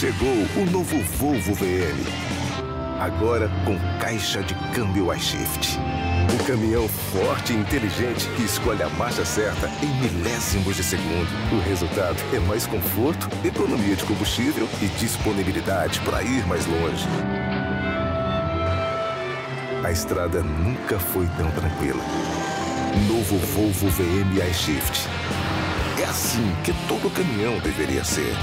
Chegou o novo Volvo VM. Agora com caixa de câmbio iShift. Um caminhão forte e inteligente que escolhe a marcha certa em milésimos de segundo. O resultado é mais conforto, economia de combustível e disponibilidade para ir mais longe. A estrada nunca foi tão tranquila. Novo Volvo VM iShift. É assim que todo caminhão deveria ser.